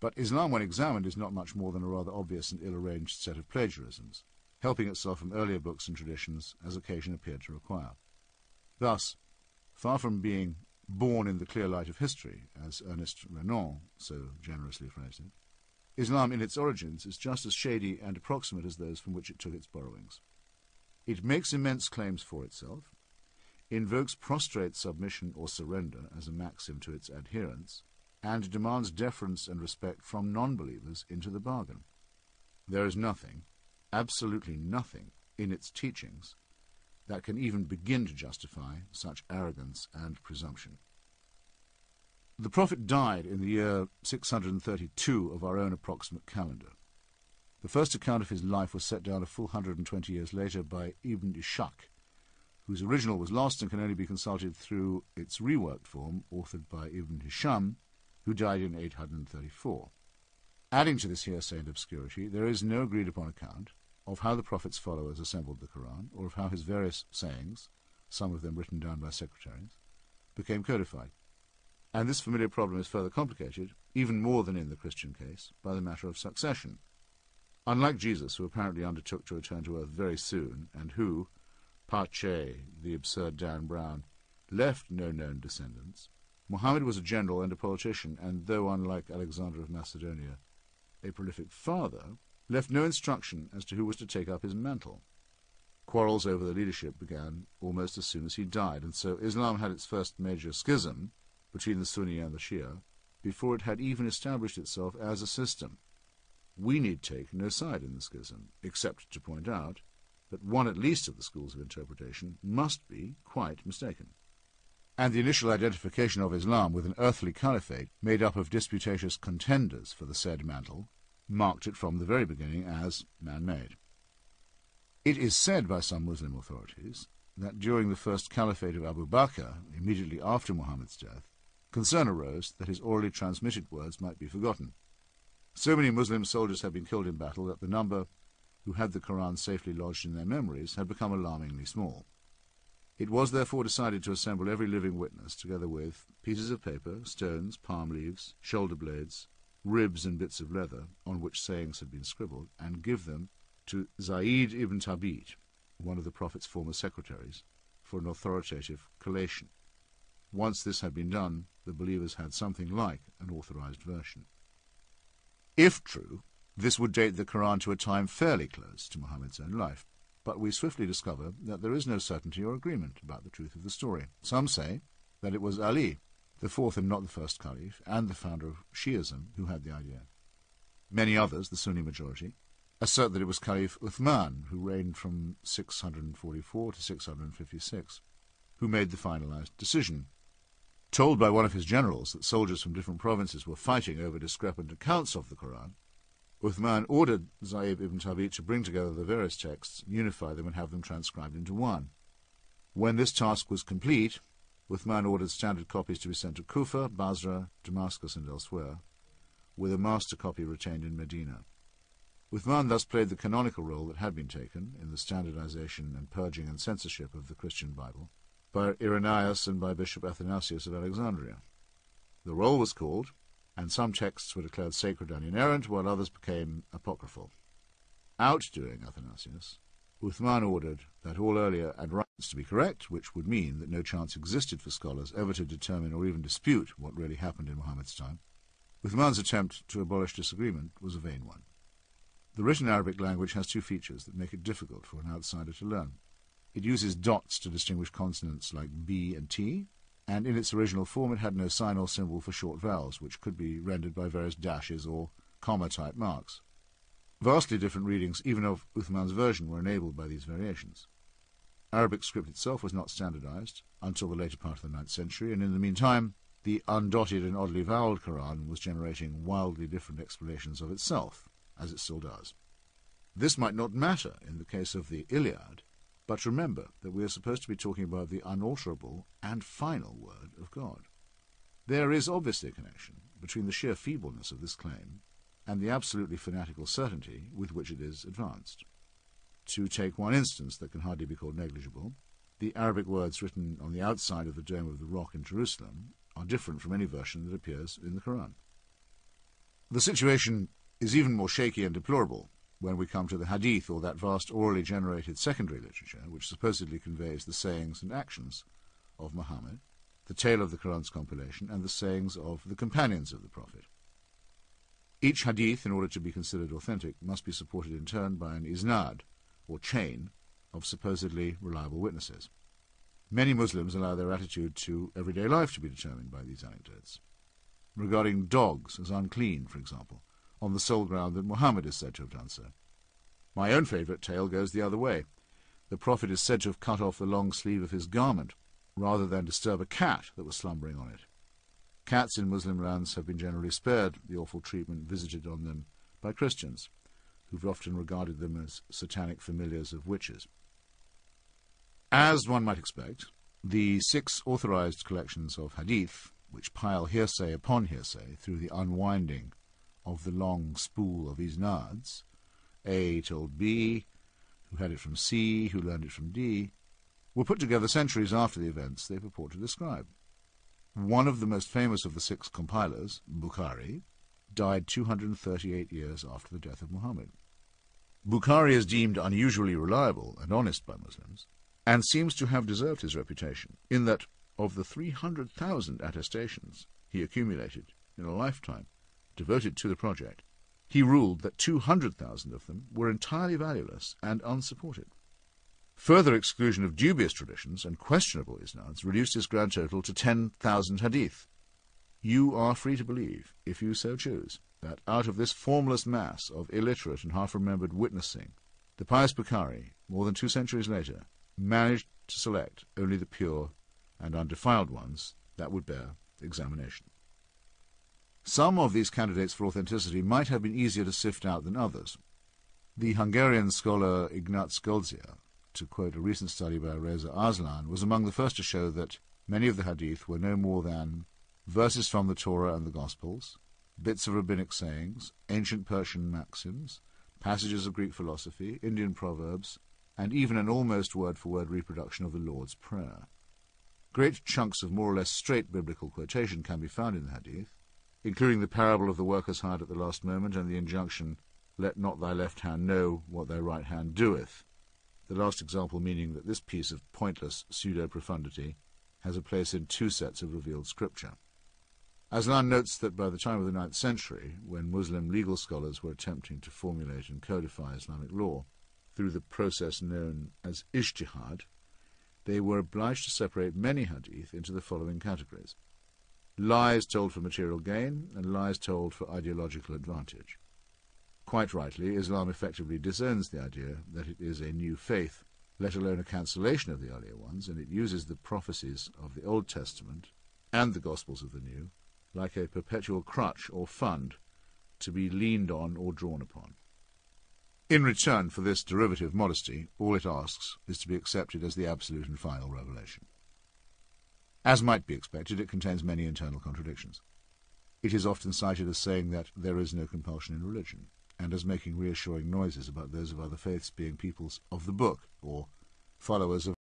But Islam, when examined, is not much more than a rather obvious and ill-arranged set of plagiarisms, helping itself from earlier books and traditions as occasion appeared to require. Thus, far from being born in the clear light of history, as Ernest Renan so generously phrased it, Islam in its origins is just as shady and approximate as those from which it took its borrowings. It makes immense claims for itself, invokes prostrate submission or surrender as a maxim to its adherents, and demands deference and respect from non-believers into the bargain. There is nothing, absolutely nothing, in its teachings that can even begin to justify such arrogance and presumption. The Prophet died in the year 632 of our own approximate calendar. The first account of his life was set down a full 120 years later by Ibn Ishaq, whose original was lost and can only be consulted through its reworked form, authored by Ibn Hisham, who died in 834. Adding to this hearsay and obscurity, there is no agreed-upon account of how the Prophet's followers assembled the Quran, or of how his various sayings, some of them written down by secretaries, became codified. And this familiar problem is further complicated, even more than in the Christian case, by the matter of succession. Unlike Jesus, who apparently undertook to return to earth very soon, and who, pace, the absurd Dan Brown, left no known descendants, Muhammad was a general and a politician, and though unlike Alexander of Macedonia, a prolific father, left no instruction as to who was to take up his mantle. Quarrels over the leadership began almost as soon as he died, and so Islam had its first major schism between the Sunni and the Shia before it had even established itself as a system. We need take no side in the schism, except to point out that one at least of the schools of interpretation must be quite mistaken and the initial identification of Islam with an earthly caliphate made up of disputatious contenders for the said mantle marked it from the very beginning as man-made. It is said by some Muslim authorities that during the first caliphate of Abu Bakr, immediately after Muhammad's death, concern arose that his orally transmitted words might be forgotten. So many Muslim soldiers had been killed in battle that the number who had the Koran safely lodged in their memories had become alarmingly small. It was therefore decided to assemble every living witness, together with pieces of paper, stones, palm leaves, shoulder blades, ribs and bits of leather, on which sayings had been scribbled, and give them to Zayd ibn Thabit, one of the Prophet's former secretaries, for an authoritative collation. Once this had been done, the believers had something like an authorized version. If true, this would date the Quran to a time fairly close to Muhammad's own life. But we swiftly discover that there is no certainty or agreement about the truth of the story. Some say that it was Ali, the fourth and not the first caliph, and the founder of Shi'ism, who had the idea. Many others, the Sunni majority, assert that it was Caliph Uthman, who reigned from 644 to 656, who made the finalized decision. Told by one of his generals that soldiers from different provinces were fighting over discrepant accounts of the Quran, Uthman ordered Zayd ibn Thabit to bring together the various texts, unify them, and have them transcribed into one. When this task was complete, Uthman ordered standard copies to be sent to Kufa, Basra, Damascus, and elsewhere, with a master copy retained in Medina. Uthman thus played the canonical role that had been taken in the standardization and purging and censorship of the Christian Bible by Irenaeus and by Bishop Athanasius of Alexandria. The role was called and some texts were declared sacred and inerrant, while others became apocryphal. Outdoing Athanasius, Uthman ordered that all earlier advance to be correct, which would mean that no chance existed for scholars ever to determine or even dispute what really happened in Muhammad's time. Uthman's attempt to abolish disagreement was a vain one. The written Arabic language has two features that make it difficult for an outsider to learn. It uses dots to distinguish consonants like B and T, and in its original form it had no sign or symbol for short vowels, which could be rendered by various dashes or comma-type marks. Vastly different readings, even of Uthman's version, were enabled by these variations. Arabic script itself was not standardized until the later part of the ninth century, and in the meantime the undotted and oddly voweled Quran was generating wildly different explanations of itself, as it still does. This might not matter in the case of the Iliad, but remember that we are supposed to be talking about the unalterable and final word of God. There is obviously a connection between the sheer feebleness of this claim and the absolutely fanatical certainty with which it is advanced. To take one instance that can hardly be called negligible, the Arabic words written on the outside of the Dome of the Rock in Jerusalem are different from any version that appears in the Quran. The situation is even more shaky and deplorable when we come to the hadith, or that vast orally generated secondary literature, which supposedly conveys the sayings and actions of Muhammad, the tale of the Quran's compilation, and the sayings of the companions of the Prophet. Each hadith, in order to be considered authentic, must be supported in turn by an isnad, or chain, of supposedly reliable witnesses. Many Muslims allow their attitude to everyday life to be determined by these anecdotes. Regarding dogs as unclean, for example, on the sole ground that Muhammad is said to have done so. My own favourite tale goes the other way. The Prophet is said to have cut off the long sleeve of his garment, rather than disturb a cat that was slumbering on it. Cats in Muslim lands have been generally spared the awful treatment visited on them by Christians, who've often regarded them as satanic familiars of witches. As one might expect, the six authorized collections of hadith, which pile hearsay upon hearsay through the unwinding of the long spool of his isnads, A told B, who had it from C, who learned it from D, were put together centuries after the events they purport to describe. One of the most famous of the six compilers, Bukhari, died 238 years after the death of Muhammad. Bukhari is deemed unusually reliable and honest by Muslims, and seems to have deserved his reputation, in that of the 300,000 attestations he accumulated in a lifetime devoted to the project, he ruled that 200,000 of them were entirely valueless and unsupported. Further exclusion of dubious traditions and questionable isnads reduced his grand total to 10,000 hadith. You are free to believe, if you so choose, that out of this formless mass of illiterate and half-remembered witnessing, the pious Bukhari, more than two centuries later, managed to select only the pure and undefiled ones that would bear examination. Some of these candidates for authenticity might have been easier to sift out than others. The Hungarian scholar Ignaz Goldziher, to quote a recent study by Reza Aslan, was among the first to show that many of the hadith were no more than verses from the Torah and the Gospels, bits of rabbinic sayings, ancient Persian maxims, passages of Greek philosophy, Indian proverbs, and even an almost word-for-word -word reproduction of the Lord's Prayer. Great chunks of more or less straight biblical quotation can be found in the Hadith, including the parable of the workers hired at the last moment and the injunction, Let not thy left hand know what thy right hand doeth, the last example meaning that this piece of pointless pseudo-profundity has a place in two sets of revealed scripture. Aslan notes that by the time of the ninth century, when Muslim legal scholars were attempting to formulate and codify Islamic law through the process known as ijtihad, they were obliged to separate many hadith into the following categories. Lies told for material gain and lies told for ideological advantage. Quite rightly, Islam effectively disowns the idea that it is a new faith, let alone a cancellation of the earlier ones, and it uses the prophecies of the Old Testament and the Gospels of the New like a perpetual crutch or fund to be leaned on or drawn upon. In return for this derivative modesty, all it asks is to be accepted as the absolute and final revelation. As might be expected, it contains many internal contradictions. It is often cited as saying that there is no compulsion in religion, and as making reassuring noises about those of other faiths being peoples of the book, or followers of